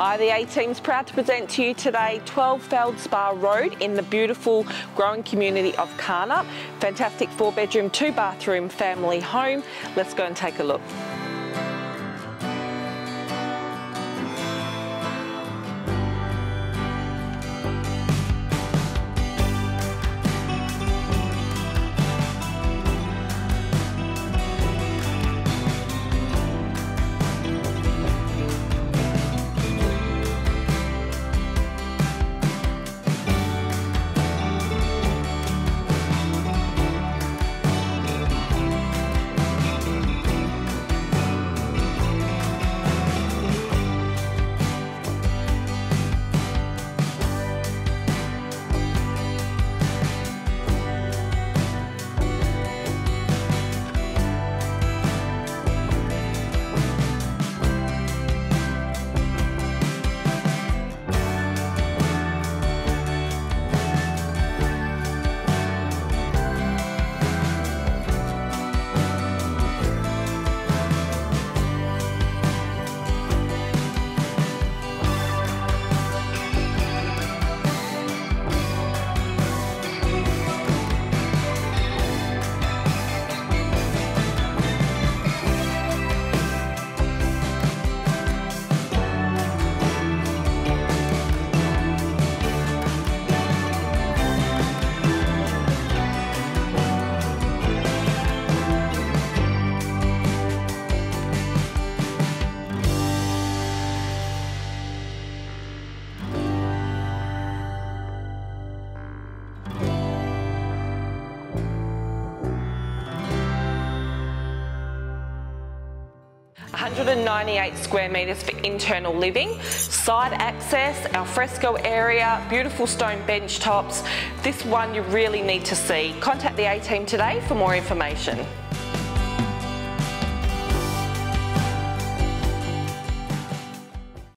Hi, the A Team's proud to present to you today 12 Feldspar Road in the beautiful growing community of Karnup. Fantastic four bedroom, two bathroom family home. Let's go and take a look. 198 square metres for internal living, side access, al fresco area, beautiful stone bench tops. This one you really need to see. Contact the A-Team today for more information.